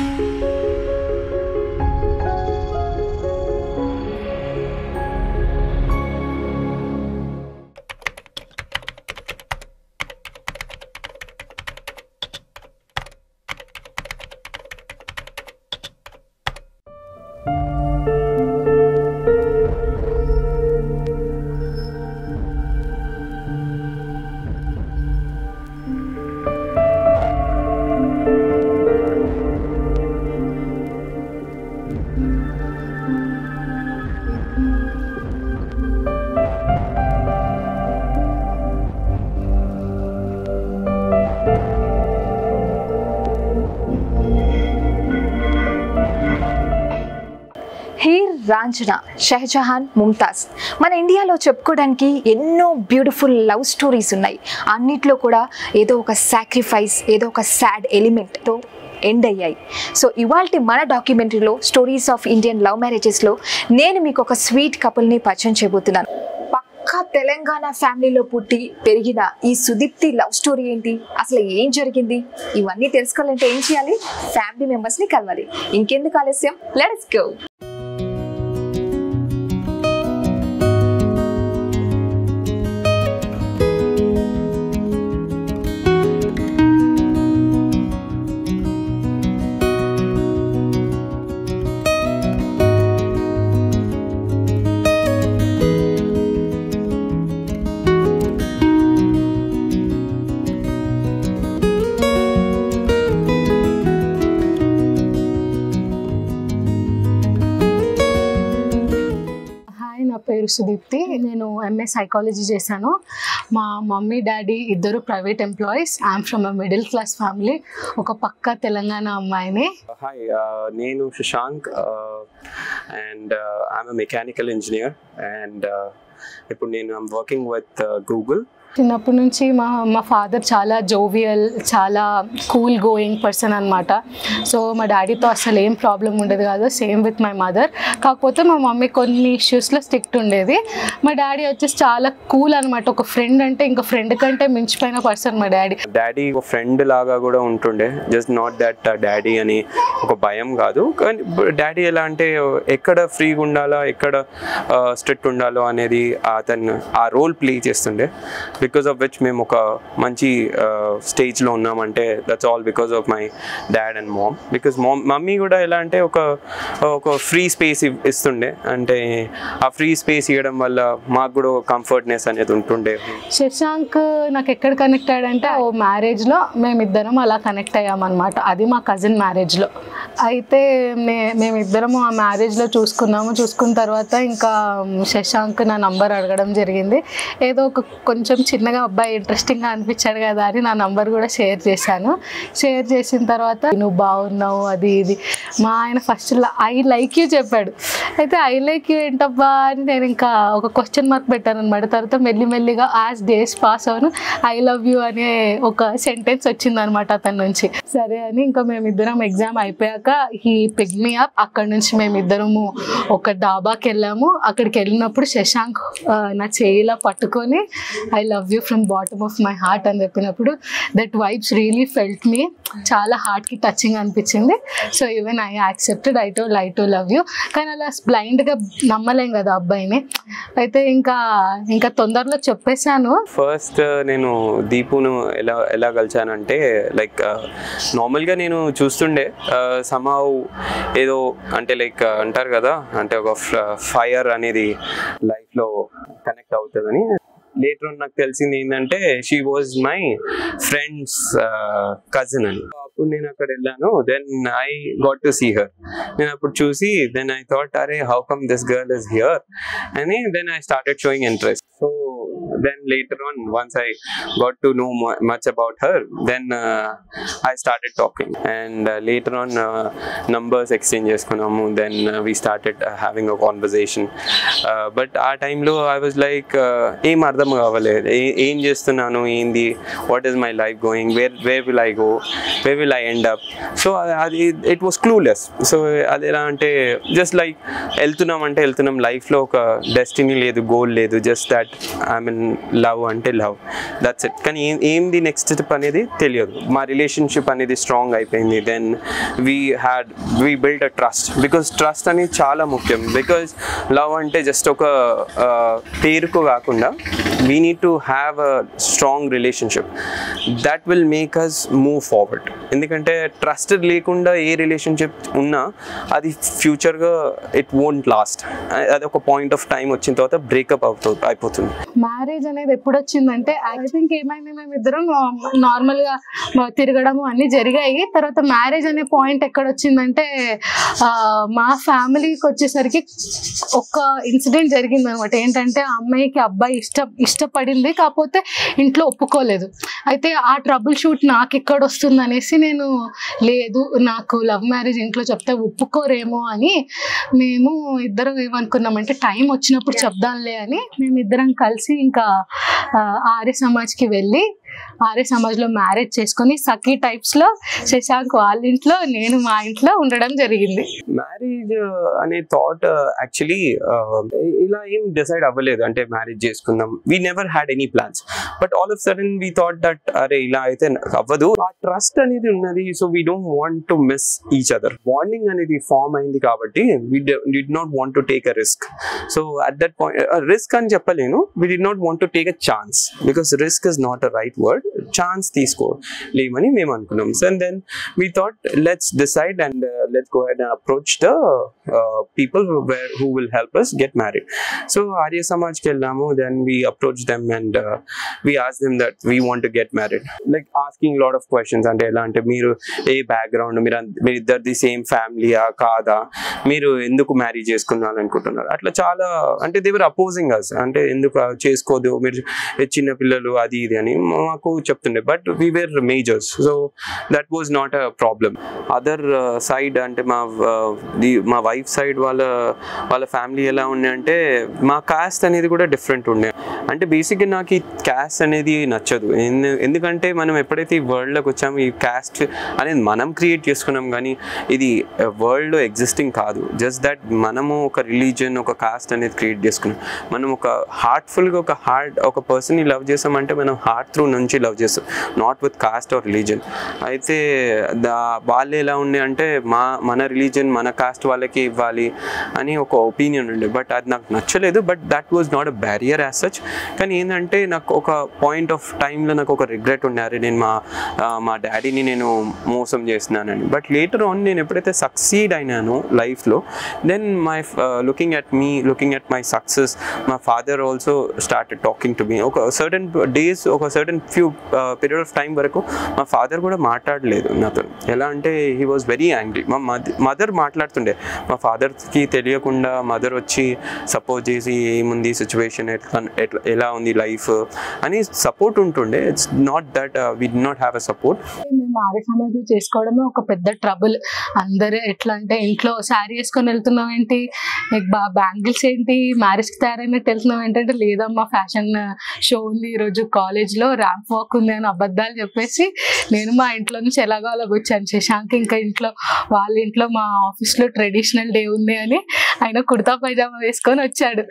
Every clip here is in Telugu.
హీర్ కాంచన షహజహాన్ ముంతాజ్. మన ఇండియాలో చెప్పుకోవడానికి ఎన్నో బ్యూటిఫుల్ లవ్ స్టోరీస్ ఉన్నాయి. అన్నిట్లో కూడా ఏదో ఒక సాక్రిఫైస్ ఏదో ఒక సాడ్ ఎలిమెంట్తో ఎండ్ అయ్యాయి. సో ఇవాళ మన డాక్యుమెంటరీలో స్టోరీస్ ఆఫ్ ఇండియన్ లవ్ మ్యారేజెస్లో నేను మీకు ఒక స్వీట్ కపుల్ని పరిచయం చేయబోతున్నాను. పక్కా తెలంగాణ ఫ్యామిలీలో పుట్టి పెరిగిన ఈ సుదీప్తి లవ్ స్టోరీ ఏంటి? అసలు ఏం జరిగింది? ఇవన్నీ తెలుసుకోవాలంటే ఏం చేయాలి? ఫ్యామిలీ మెంబర్స్ని కలవాలి. ఇంకెందుకు ఆలస్యం? Let's go! పేరు సుదీప్తి నేను ఎంఏ సైకాలజీ చేశాను. మా మమ్మీ డాడీ ఇద్దరు private employees. I'm from a middle class family ఒక పక్క తెలంగాణ అమ్మాయిని. హాయ్ నేను Shashank and I'm mechanical engineer and ఇప్పుడు నేను ఐమ్ వర్కింగ్ విత్ గూగుల్ చిన్నప్పటి నుంచి మా మా ఫాదర్ చాలా జోవియల్ చాలా కూల్ గోయింగ్ పర్సన్ అనమాట సో మా డాడీతో అసలు ఏం ప్రాబ్లం ఉండేది కాదు. సేమ్ విత్ మై మదర్ కాకపోతే మా మమ్మీ కొన్ని ఇష్యూస్లో స్ట్రిక్ట్ ఉండేది. మా డాడీ వచ్చేసి చాలా కూల్ అనమాట ఒక ఫ్రెండ్ అంటే ఇంకా ఫ్రెండ్ కంటే మించిపోయిన పర్సన్ మా డాడీ డాడీ ఒక ఫ్రెండ్ లాగా కూడా ఉంటుండే. జస్ట్ నాట్ దట్ డాడీ అని ఒక భయం కాదు. కానీ డాడీ ఎలా అంటే ఎక్కడ ఫ్రీగా ఉండాలా ఎక్కడ uh, స్ట్రిక్ట్ ఉండాలో అనేది అతను ఆ రోల్ ప్లే చేస్తుండే. బికాస్ ఆఫ్ విచ్ మేము ఒక మంచి స్టేజ్లో ఉన్నామంటే that's all because of my dad and mom because mom mummy కూడా ఎలా అంటే ఒక ఒక ఫ్రీ స్పేస్ ఇస్తుండే. అంటే ఆ ఫ్రీ స్పేస్ ఇవ్వడం వల్ల మాకు కూడా కంఫర్ట్నెస్ అనేది ఉంటుండే. శశాంక్ నాకు ఎక్కడ కనెక్ట్ అయ్యాడంటే ఓ మ్యారేజ్లో మేమిద్దరం అలా కనెక్ట్ అయ్యామన్నమాట. అది మా కజిన్ మ్యారేజ్లో అయితే మే మేమిద్దరము ఆ మ్యారేజ్లో చూసుకున్నాము. చూసుకున్న తర్వాత ఇంకా శశాంక్ నా నంబర్ అడగడం జరిగింది. ఏదో ఒక కొంచెం చిన్నగా అబ్బాయి ఇంట్రెస్టింగ్గా అనిపించాడు కదా అని నా నంబర్ కూడా షేర్ చేశాను. షేర్ చేసిన తర్వాత నువ్వు బాగున్నావు అది ఇది. మా ఆయన ఫస్ట్ ఐ లైక్ యూ చెప్పాడు. అయితే ఐ లైక్ యూ ఏంటబ్బా అని నేను ఇంకా ఒక క్వశ్చన్ మార్క్ పెట్టాను అనమాట తర్వాత మెల్లిమెల్లిగా యాజ్ డేస్ పాస్ అవును ఐ లవ్ యూ అనే ఒక సెంటెన్స్ వచ్చిందనమాట అతని నుంచి. సరే అని ఇంకా మేమిద్దరం ఎగ్జామ్ అయిపోయాక ఈ పిగ్ మీ అప్ అక్కడ నుంచి మేమిద్దరము ఒక డాబాకి వెళ్ళాము. అక్కడికి వెళ్ళినప్పుడు శశాంక్ నా చేయిలా పట్టుకొని I love you from bottom of my heart అని చెప్పినప్పుడు that vibes really felt me చాలా హార్ట్కి టచింగ్ అనిపించింది. So even I accepted I to lie to love you కానీ అలా బ్లైండ్గా నమ్మలేం కదా అబ్బాయిని. అయితే ఇంకా ఇంకా తొందరలో చెప్పేశాను. ఫస్ట్ uh, నేను దీపును ఎలా ఎలా కలిసానంటే లైక్ నార్మల్గా uh, నేను చూస్తుండే. Uh, సమావ్ ఏదో అంటే లైక్ uh, అంటారు కదా అంటే ఒక ఫైర్ uh, అనేది లైఫ్లో కనెక్ట్ అవుతుందని. లేటర్ నాకు తెలిసింది ఏంటంటే she was my friend's cousin అని. అప్పుడు నేను అక్కడ వెళ్ళాను then I got to see her నేను అప్పుడు చూసి దెన్ ఐ థాట్ అరే how come this girl is here అని then I started showing interest so then later on once i got to know mu- much about her then uh, i started talking and uh, later on uh, numbers exchange చేసుకున్నాము then uh, we started uh, having a conversation uh, but ఆ టైంలో ఐ వాజ్ లైక్ ఏం అర్థం కావలేదు ఏ- ఏం చేస్తున్నాను ఏంది what is my life going where where will I go where will I end up so అది ఇట్ వాస్ క్లూలెస్ సో అది ఎలా అంటే జస్ట్ లైక్ వెళ్తున్నాం అంటే వెళ్తున్నాం లైఫ్లో ఒక డెస్టినీ లేదు గోల్ లేదు just that I mean love అంటే లవ్. దట్స్ ఇట్ కానీ ఏం ఏంది నెక్స్ట్ స్టెప్ అనేది తెలియదు. మా రిలేషన్షిప్ అనేది స్ట్రాంగ్ అయిపోయింది. Then we had we build a trust because trust అనేది చాలా ముఖ్యం. బికాస్ లవ్ అంటే జస్ట్ ఒక uh, పేరుకు కాకుండా we need to have a strong relationship that will make us move forward ఎందుకంటే ట్రస్టెడ్ లేకుండా ఏ రిలేషన్షిప్ ఉన్నా అది ఫ్యూచర్గా ఇట్ వోంట్ లాస్ట్ అది ఒక పాయింట్ ఆఫ్ టైం వచ్చిన తర్వాత బ్రేకప్ అవుతూ అయిపోతుంది. మ్యారేజ్ అనేది ఎప్పుడు వచ్చిందంటే ఐ థింక్ ఏమైంది మేము ఇద్దరం నార్మల్గా తిరగడము అన్నీ జరిగాయి. తర్వాత మ్యారేజ్ అనే పాయింట్ ఎక్కడ వచ్చిందంటే మా ఫ్యామిలీకి వచ్చేసరికి ఒక ఇన్సిడెంట్ జరిగింది అనమాట ఏంటంటే ఆ అమ్మాయికి అబ్బాయి ఇష్టం ఇష్టపడింది. కాకపోతే ఇంట్లో ఒప్పుకోలేదు. అయితే ఆ ట్రబుల్ షూట్ నాకు ఎక్కడ వస్తుంది అనేసి నేను లేదు నాకు లవ్ మ్యారేజ్ ఇంట్లో చెప్తే ఒప్పుకోరేమో అని మేము ఇద్దరం ఏమనుకున్నామంటే టైం వచ్చినప్పుడు చెప్దాంలే అని మేము ఇద్దరం కలిసి ఇంకా ఆర్య సమాజ్కి వెళ్ళి ఆర్య సమాజ్లో మ్యారేజ్ చేసుకొని సఖీ టైప్స్లో శశాంక్ వాళ్ళ ఇంట్లో నేను మా ఇంట్లో ఉండడం జరిగింది. మ్యారేజ్ అనే థాట్ యాక్చువల్లీ ఇలా ఏం డిసైడ్ అవ్వలేదు. అంటే మ్యారేజ్ చేసుకుందాం. We never had any plans but all of sudden we thought that అరే ఇలా అయితే అవ్వదు. ఆ ట్రస్ట్ అనేది ఉన్నది. So we don't want to miss each other bonding అనేది ఫామ్ అయింది కాబట్టి we did not want to take a risk so at that point risk అని చెప్పలేను. We did not want to take a chance because risk is not a right word chance తీసుకోలేమని మేము అనుకున్నాం. So and then we thought let's decide and let's go and approach the people who will help us get married so Arya సమాజ్కి వెళ్ళాము then we approach them and we ask them that we want to get married like asking lot of questions అంటే ఎలా అంటే మీరు ఏ బ్యాక్గ్రౌండ్ మీరు మీరు ఇద్దరిది సేమ్ ఫ్యామిలీయా కాదా? మీరు ఎందుకు మ్యారీ చేసుకున్నారనుకుంటున్నారు అట్లా చాలా అంటే దేవర్ అపోజింగ్ అస్ అంటే ఎందుకు చేసుకోదు? మీరు చిన్న పిల్లలు అది ఇది అని మాకు చెప్తుండే. But we were majors so that was not a problem other side అంటే మా ది- మా వైఫ్ సైడ్ వాళ్ళ వాళ్ళ ఫ్యామిలీ ఎలా ఉండే అంటే మా కాస్ట్ అనేది కూడా డిఫరెంట్ ఉండే. అంటే బేసిక్గా నాకు ఈ క్యాస్ట్ అనేది నచ్చదు. ఎందు- ఎందుకంటే మనం ఎప్పుడైతే ఈ వరల్డ్లోకి వచ్చామో ఈ క్యాస్ట్ అనేది మనం క్రియేట్ చేసుకున్నాం కానీ ఇది వరల్డ్లో ఎగ్జిస్టింగ్ కాదు. జస్ట్ దట్ మనము ఒక రిలీజియన్ ఒక కాస్ట్ అనేది క్రియేట్ చేసుకున్నాం. మనం ఒక హార్ట్ఫుల్గా ఒక హార్ట్ ఒక పర్సన్ని లవ్ చేసామంటే మనం హార్ట్ త్రూ నుంచి లవ్ చేస్తాం. Not with caste or religion అయితే దా వాళ్ళు ఎలా ఉండే అంటే మా మన రిలీజన్ మన కాస్ట్ వాళ్ళకి ఇవ్వాలి అని ఒక ఒపీనియన్ ఉండే. బట్ అది నాకు నచ్చలేదు. But that was not a barrier as such కానీ ఏంటంటే నాకు ఒక పాయింట్ ఆఫ్ టైంలో నాకు ఒక రిగ్రెట్ ఉన్నారు నేను మా మా డాడీని నేను మోసం చేసినానని బట్ లేటర్ ఆన్ నేను ఎప్పుడైతే సక్సీడ్ అయినానో లైఫ్లో then my looking at me looking at my success మా father also start talking to me ఒక సర్టన్ డేస్ ఒక certain few period of time వరకు మా ఫాదర్ కూడా మాట్లాడలేదు నాతో ఎలా అంటే హీ వాజ్ వెరీ యాంగ్రీ మా మదర్ మాట్లాడుతుండే. మా ఫాదర్కి తెలియకుండా మదర్ వచ్చి సపోర్ట్ చేసి ఏముంది సిచ్యువేషన్ ఎట్లా ఎట్లా ఎలా ఉంది లైఫ్ అని సపోర్ట్ ఉంటుండే. It's not that we did not have a support మారే ఆర్య చేసుకోవడమే ఒక పెద్ద ట్రబుల్ అందరూ ఎట్లా అంటే ఇంట్లో శారీ వేసుకొని వెళ్తున్నాం ఏంటి? బా బ్యాంగిల్స్ ఏంటి? మ్యారేజ్కి తయారైనట్టు వెళ్తున్నావు ఏంటంటే లేదమ్మా ఫ్యాషన్ షో ఉంది ఈరోజు కాలేజ్లో ర్యాంప్ వాక్ ఉంది అని అబద్ధాలు చెప్పేసి నేను మా ఇంట్లో నుంచి ఎలాగో అలాగ వచ్చాను. శశాంక్ ఇంకా ఇంట్లో వాళ్ళ ఇంట్లో మా ఆఫీస్లో ట్రెడిషనల్ డే ఉంది అని ఆయన కుర్తా పైజామా వేసుకొని వచ్చాడు.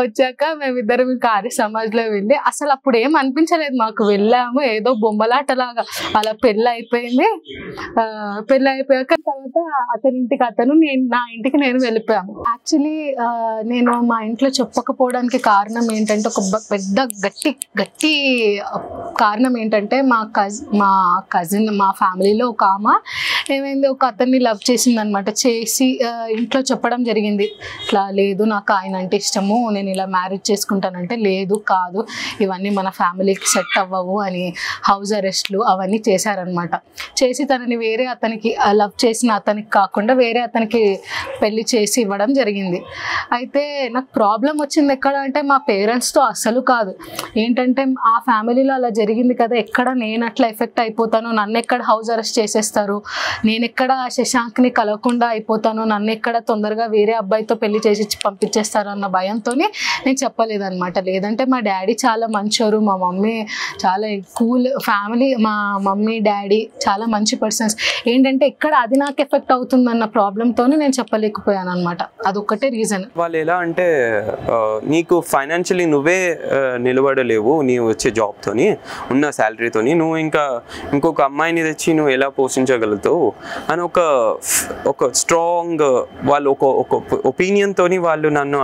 వచ్చాక మేమిద్దరం ఇంకా ఆర్య సమాజ్లో వెళ్ళి అసలు అప్పుడు ఏం అనిపించలేదు మాకు. వెళ్ళాము ఏదో బొమ్మలాటలాగా. అలా పెళ్ళి అయిపోయింది. పెళ్ళి అయిపోయాక తర్వాత అతని ఇంటికి అతను నేను నా ఇంటికి నేను వెళ్ళిపోయాము. యాక్చువల్లీ నేను మా ఇంట్లో చెప్పకపోవడానికి కారణం ఏంటంటే ఒక పెద్ద గట్టి గట్టి కారణం ఏంటంటే మా కజ్ మా కజిన్ మా ఫ్యామిలీలో ఒక ఆమె ఏమైంది ఒక అతన్ని లవ్ చేసింది అనమాట చేసి ఇంట్లో చెప్పడం జరిగింది. ఇట్లా లేదు నాకు ఆయన అంటే ఇష్టము నేను ఇలా మ్యారేజ్ చేసుకుంటానంటే లేదు కాదు ఇవన్నీ మన ఫ్యామిలీకి సెట్ అవ్వవు అని హౌస్ అరెస్ట్లు అవన్నీ చేశారనమాట చేసి తనని వేరే అతనికి లవ్ చేసిన అతనికి కాకుండా వేరే అతనికి పెళ్ళి చేసి ఇవ్వడం జరిగింది. అయితే నాకు ప్రాబ్లం వచ్చింది ఎక్కడ అంటే మా పేరెంట్స్తో అస్సలు కాదు. ఏంటంటే ఆ ఫ్యామిలీలో అలా జరిగింది కదా ఎక్కడ నేను అట్లా ఎఫెక్ట్ అయిపోతాను నన్ను ఎక్కడ హౌస్ అరెస్ట్ చేసేస్తారు నేను ఎక్కడ శశాంక్ని కలవకుండా అయిపోతాను నన్ను ఎక్కడ తొందరగా వేరే అబ్బాయి అబ్బాయితో పెళ్ళి చేసి పంపించేస్తారన్న భయంతో నేను చెప్పలేదన్నమాట. లేదంటే మా డాడీ చాలా మంచోరు మా మమ్మీ చాలా కూల్ ఫ్యామిలీ మా మమ్మీ డాడీ చాలా మంచి పర్సన్స్. ఏంటంటే ఎక్కడ అది నాకు ఎఫెక్ట్ అవుతుందన్న ప్రాబ్లంతోనే నేను చెప్పలేకపోయాను అనమాట అదొక్కటే రీజన్. వాళ్ళు ఎలా అంటే నీకు ఫైనాన్షియలీ నువ్వే నిలబడలేవు నీ వచ్చే జాబ్తోని ఉన్న శాలరీతోని నువ్వు ఇంకా ఇంకొక అమ్మాయిని తెచ్చి నువ్వు ఎలా పోషించగలుగుతావు? అని ఒక ఒక స్ట్రాంగ్ వాళ్ళు ఒక ఒక ఒపీనియన్తోని వాళ్ళు నన్ను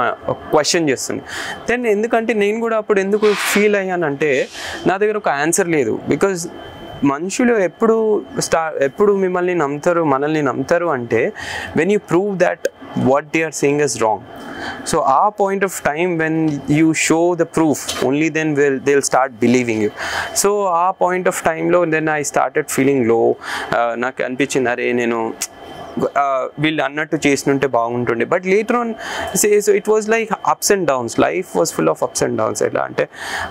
క్వశ్చన్ చేస్తుంది. దెన్ ఎందుకంటే నేను కూడా అప్పుడు ఎందుకు ఫీల్ అయ్యానంటే నా దగ్గర ఒక ఆన్సర్ లేదు. బికాజ్ మనుషులు ఎప్పుడు స్టా ఎప్పుడు మిమ్మల్ని నమ్ముతారు మనల్ని నమ్ముతారు అంటే when you prove that what they are seeing is wrong so ఆ point of time when you show the proof only then will they will start believing you so ఆ పాయింట్ ఆఫ్ టైంలో దెన్ ఐ స్టార్టెడ్ ఫీలింగ్లో uh, నాకు అనిపించింది అరే నేను వీళ్ళు అన్నట్టు చేసినుంటే బాగుంటుండే. But later on say so it was like ups and downs life was full of ups and downs ఎట్లా అంటే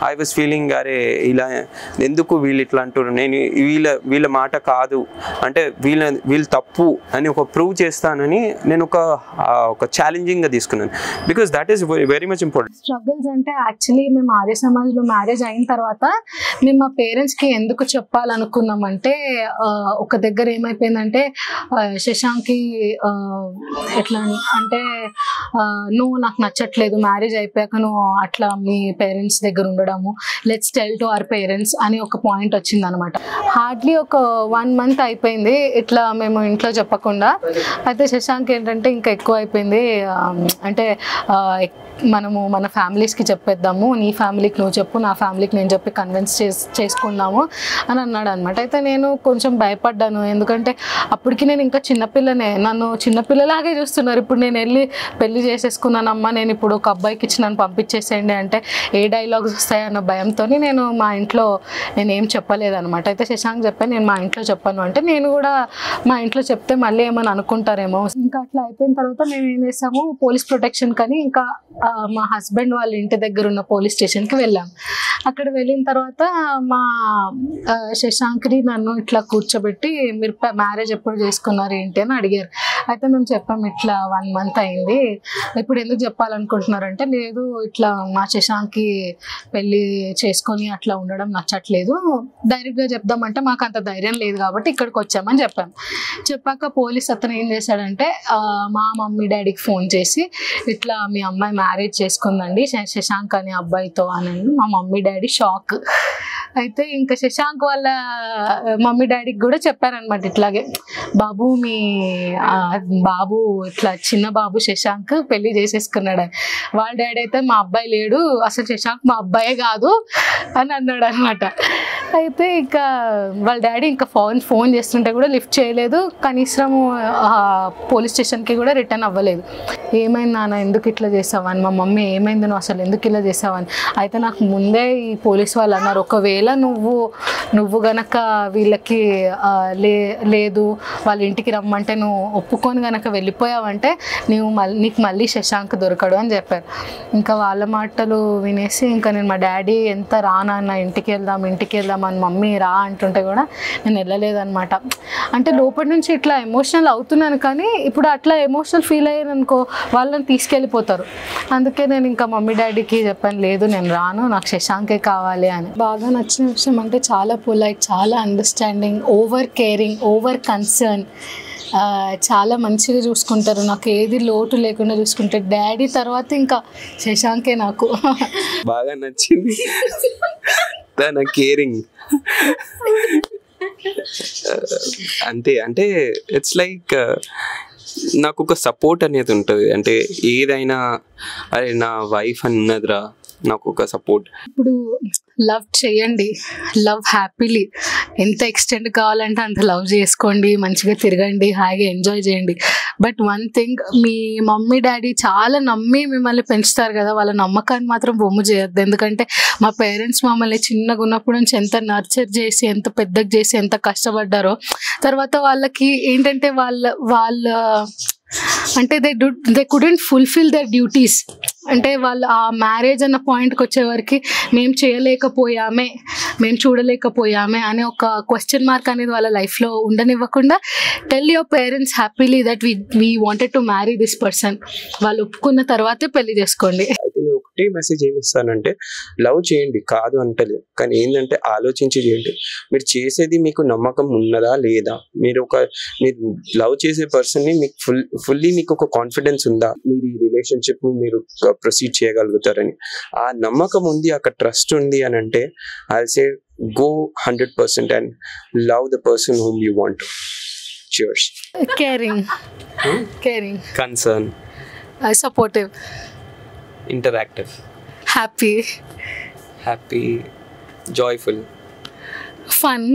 ఐ వాజ్ ఫీలింగ్ అరే ఇలా ఎందుకు వీళ్ళు ఇట్లా అంటారు నేను వీళ్ళ వీళ్ళ మాట కాదు. అంటే వీళ్ళ వీళ్ళు తప్పు అని ఒక ప్రూవ్ చేస్తానని నేను ఒక ఒక ఛాలెంజింగ్గా తీసుకున్నాను. Because that is very much important struggles అంటే యాక్చువల్లీ మేము ఆర్య సమాజ్లో మ్యారేజ్ అయిన తర్వాత మేము మా పేరెంట్స్కి ఎందుకు చెప్పాలనుకున్నామంటే ఒక దగ్గర ఏమైపోయిందంటే శశాంక్ శశాంక్కి ఎట్లా అంటే నువ్వు నాకు నచ్చట్లేదు మ్యారేజ్ అయిపోయాక నువ్వు అట్లా మీ పేరెంట్స్ దగ్గర ఉండడము let's tell to our parents అని ఒక పాయింట్ వచ్చింది అనమాట హార్డ్లీ ఒక వన్ మంత్ అయిపోయింది ఇట్లా మేము ఇంట్లో చెప్పకుండా. అయితే శశాంక్ ఏంటంటే ఇంకా ఎక్కువ అయిపోయింది అంటే మనము మన ఫ్యామిలీస్కి చెప్పేద్దాము నీ ఫ్యామిలీకి నువ్వు చెప్పు నా ఫ్యామిలీకి నేను చెప్పి కన్విన్స్ చేసి చేసుకుందాము అని అన్నాడు అనమాట అయితే నేను కొంచెం భయపడ్డాను ఎందుకంటే అప్పటికి నేను ఇంకా చిన్నపిల్లనే నన్ను చిన్నపిల్లలాగే చూస్తున్నారు. ఇప్పుడు నేను వెళ్ళి పెళ్ళి చేసేసుకున్నానమ్మా నేను ఇప్పుడు ఒక అబ్బాయికి ఇచ్చి నన్ను పంపించేసేయండి అంటే ఏ డైలాగ్స్ వస్తాయన్న భయంతో నేను మా ఇంట్లో నేను ఏం చెప్పలేదనమాట అయితే శశాంక్ చెప్పాను నేను మా ఇంట్లో చెప్పాను. అంటే నేను కూడా మా ఇంట్లో చెప్తే మళ్ళీ ఏమని అనుకుంటారేమో. ఇంకా అట్లా అయిపోయిన తర్వాత మేము ఏం చేసాము పోలీస్ ప్రొటెక్షన్ కానీ ఇంకా మా హస్బెండ్ వాళ్ళ ఇంటి దగ్గర ఉన్న పోలీస్ స్టేషన్కి వెళ్ళాం. అక్కడ వెళ్ళిన తర్వాత మా శశాంక్ని నన్ను ఇట్లా కూర్చోబెట్టి మీరు మ్యారేజ్ ఎప్పుడు చేసుకున్నారు ఏంటి? అని అడిగారు. అయితే మేము చెప్పాం ఇట్లా వన్ మంత్ అయింది. ఇప్పుడు ఎందుకు చెప్పాలనుకుంటున్నారంటే లేదు ఇట్లా మా శశాంక్కి పెళ్ళి చేసుకొని అట్లా ఉండడం నచ్చట్లేదు. డైరెక్ట్గా చెప్దామంటే మాకు అంత ధైర్యం లేదు కాబట్టి ఇక్కడికి వచ్చామని చెప్పాం. చెప్పాక పోలీస్ అతను ఏం చేశాడంటే మా మమ్మీ డాడీకి ఫోన్ చేసి ఇట్లా మీ అమ్మాయి మ్యారేజ్ చేసుకుందండి శశాంక్ అనే అబ్బాయితో అని మా మమ్మీ డాడీ షాక్ అయితే ఇంకా శశాంక్ వాళ్ళ మమ్మీ డాడీకి కూడా చెప్పారనమాట ఇట్లాగే బాబు మీ బాబు ఇట్లా చిన్న బాబు శశాంక్ పెళ్ళి చేసేసుకున్నాడు. వాళ్ళ డాడీ అయితే మా అబ్బాయి లేడు. అసలు శశాంక్ మా అబ్బాయే కాదు అని అన్నాడు అనమాట అయితే ఇంకా వాళ్ళ డాడీ ఇంకా ఫోన్ ఫోన్ చేస్తుంటే కూడా లిఫ్ట్ చేయలేదు. కనీసం ఆ, పోలీస్ స్టేషన్కి కూడా రిటర్న్ అవ్వలేదు. ఏమైంది నాన్న ఎందుకు ఇట్లా చేసావని? మా మమ్మీ ఏమైంది నువ్వు అసలు ఎందుకు ఇలా చేసావని? అయితే నాకు ముందే ఈ పోలీస్ వాళ్ళు అన్నారు ఒకవేళ నువ్వు నువ్వు గనక వీళ్ళకి లే లేదు వాళ్ళ ఇంటికి రమ్మంటే నువ్వు ఒప్పుకొని గనక వెళ్ళిపోయావంటే నీవు మళ్ళీ నీకు మళ్ళీ శశాంక్ దొరకడు అని చెప్పారు. ఇంకా వాళ్ళ మాటలు వినేసి ఇంకా నేను మా డాడీ ఎంత రానన్నా ఇంటికి వెళ్దాం ఇంటికి వెళ్దాం మన మమ్మీ రా అంటుంటే కూడా నేను వెళ్ళలేదన్నమాట. అంటే లోపటి నుంచి ఇట్లా ఎమోషనల్ అవుతున్నాను కానీ ఇప్పుడు అట్లా ఎమోషనల్ ఫీల్ అయ్యాను అనుకో వాళ్ళని తీసుకెళ్ళిపోతారు. అందుకే నేను ఇంకా మమ్మీ డాడీకి చెప్పాను లేదు నేను రాను నాకు శశాంకే కావాలి అని. బాగా నచ్చిన విషయం అంటే చాలా పొలైట్ చాలా understanding over caring over concern చాలా మంచిగా చూసుకుంటారు. నాకు ఏది లోటు లేకుండా చూసుకుంటారు డాడీ తర్వాత ఇంకా శశాంకే నాకు. బాగా నచ్చింది. తన కేరింగ్ అంతే అంటే ఇట్స్ లైక్ నాకు ఒక సపోర్ట్ అనేది ఉంటుంది. అంటే ఏదైనా అరే నా వైఫ్ అని ఉన్నదిరా నాకు ఒక సపోర్ట్ ఇప్పుడు లవ్ చేయండి లవ్ హ్యాపీలీ ఎంత ఎక్స్టెండ్ కావాలంటే అంత లవ్ చేసుకోండి మంచిగా తిరగండి హాయిగా ఎంజాయ్ చేయండి. బట్ వన్ థింగ్ మీ మమ్మీ డాడీ చాలా నమ్మి మిమ్మల్ని పెంచుతారు కదా వాళ్ళ నమ్మకాన్ని మాత్రం బొమ్మ చేయొద్దు. ఎందుకంటే మా పేరెంట్స్ మమ్మల్ని చిన్నగా ఉన్నప్పటి నుంచి ఎంత నర్చర్ చేసి ఎంత పెద్దగా చేసి ఎంత కష్టపడ్డారో తర్వాత వాళ్ళకి ఏంటంటే వాళ్ళ వాళ్ళ అంటే they do they couldn't fulfil their duties అంటే వాళ్ళు ఆ మ్యారేజ్ అన్న పాయింట్కి వచ్చేవరకు మేము చేయలేకపోయామే మేము చూడలేకపోయామే అనే ఒక క్వశ్చన్ మార్క్ అనేది వాళ్ళ లైఫ్లో ఉండనివ్వకుండా tell your parents happily that we we wanted to marry this person వాళ్ళు ఒప్పుకున్న తర్వాతే పెళ్ళి చేసుకోండి. ఒకటి మెసేజ్ ఏమి ఇస్తానంటే లవ్ చేయండి కాదు అంటలేదు కానీ ఏంటంటే ఆలోచించి చేయండి. మీరు చేసేది మీకు నమ్మకం ఉన్నదా లేదా? మీరు ఒక మీరు లవ్ చేసే పర్సన్ని మీకు ఫుల్ ఫుల్లీ మీకు ఒక కాన్ఫిడెన్స్ ఉందా? మీరు ఈ రిలేషన్షిప్ని మీరు ప్రొసీడ్ చేయగలుగుతారని. ఆ నమ్మకం ఉంది అక్కడ ట్రస్ట్ ఉంది అని అంటే I say go hundred percent and love the person whom you want cheers caring caring concern supportive interactive happy happy joyful fun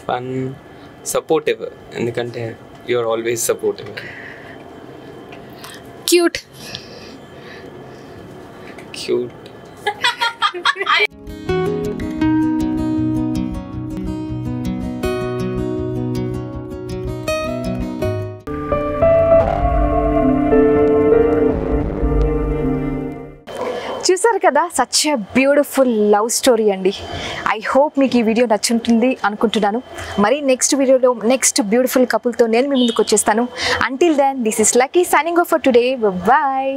fun supportive ఎందుకంటే you are always supportive cute cute కదా such a beautiful love story అండి. ఐ హోప్ మీకు ఈ వీడియో నచ్చుంటుంది అనుకుంటున్నాను. మరి నెక్స్ట్ వీడియోలో నెక్స్ట్ బ్యూటిఫుల్ కపుల్తో నేను మీ ముందుకు వచ్చేస్తాను. Until then this is Lucky signing off for today bye